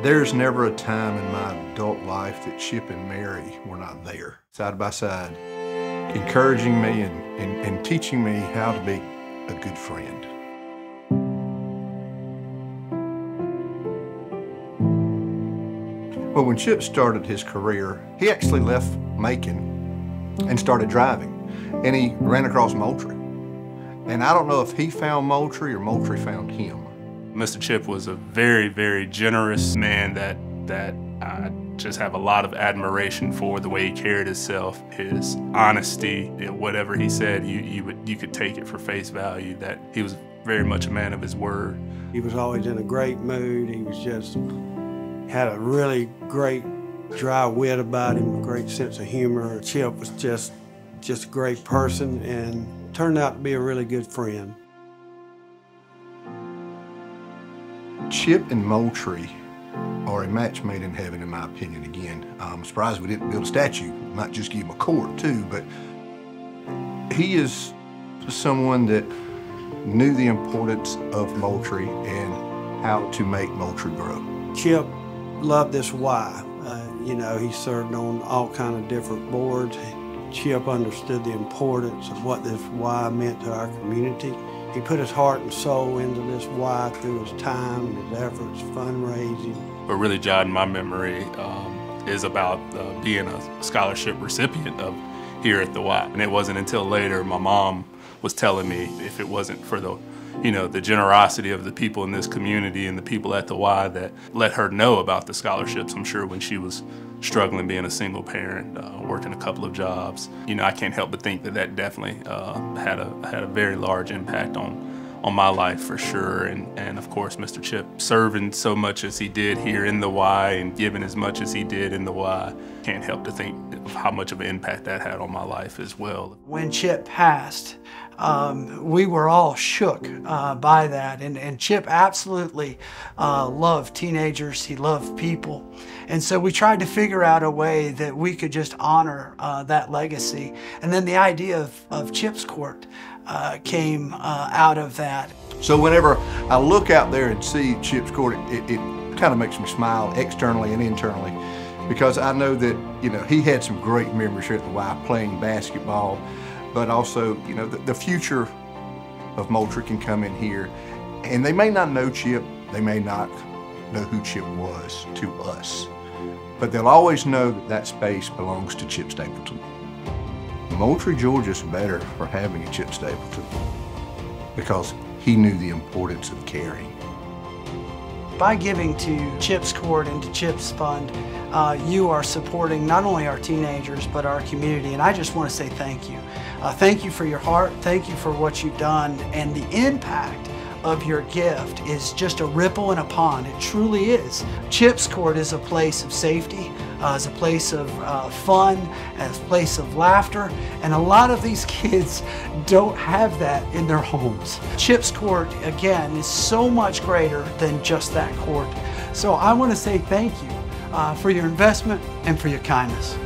There's never a time in my adult life that Chip and Mary were not there, side by side, encouraging me and, and, and teaching me how to be a good friend. Well, when Chip started his career, he actually left Macon and started driving, and he ran across Moultrie. And I don't know if he found Moultrie or Moultrie found him. Mr. Chip was a very, very generous man that that I just have a lot of admiration for the way he carried himself, his honesty, whatever he said, you you would you could take it for face value. That he was very much a man of his word. He was always in a great mood. He was just had a really great dry wit about him, a great sense of humor. Chip was just just a great person and turned out to be a really good friend. Chip and Moultrie are a match made in heaven, in my opinion. Again, I'm surprised we didn't build a statue. Might just give him a court too, but he is someone that knew the importance of Moultrie and how to make Moultrie grow. Chip loved this Y. Uh, you know, he served on all kind of different boards. Chip understood the importance of what this Y meant to our community. He put his heart and soul into this Y through his time, his efforts, fundraising. But really jogged my memory um, is about uh, being a scholarship recipient of here at the Y. And it wasn't until later my mom was telling me if it wasn't for the you know, the generosity of the people in this community and the people at the Y that let her know about the scholarships, I'm sure, when she was struggling being a single parent, uh, working a couple of jobs. You know, I can't help but think that that definitely uh, had a had a very large impact on on my life for sure. And, and of course, Mr. Chip serving so much as he did here in the Y and giving as much as he did in the Y. Can't help to think of how much of an impact that had on my life as well. When Chip passed, um, we were all shook uh, by that. And, and Chip absolutely uh, loved teenagers, he loved people. And so we tried to figure out a way that we could just honor uh, that legacy. And then the idea of, of Chip's Court uh, came uh, out of that. So whenever I look out there and see Chip's Court, it, it kind of makes me smile externally and internally because I know that, you know, he had some great memories here at the Y playing basketball but also, you know, the, the future of Moultrie can come in here, and they may not know Chip, they may not know who Chip was to us, but they'll always know that that space belongs to Chip Stapleton. Moultrie, Georgia's better for having a Chip Stapleton because he knew the importance of caring. By giving to Chip's Court and to Chip's Fund, uh, you are supporting not only our teenagers, but our community. And I just want to say thank you. Uh, thank you for your heart. Thank you for what you've done. And the impact of your gift is just a ripple in a pond. It truly is. Chip's Court is a place of safety, uh, is a place of uh, fun, as a place of laughter, and a lot of these kids don't have that in their homes. Chip's Court, again, is so much greater than just that court. So I want to say thank you uh, for your investment and for your kindness.